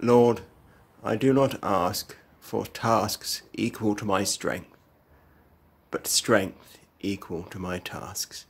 Lord, I do not ask for tasks equal to my strength, but strength equal to my tasks.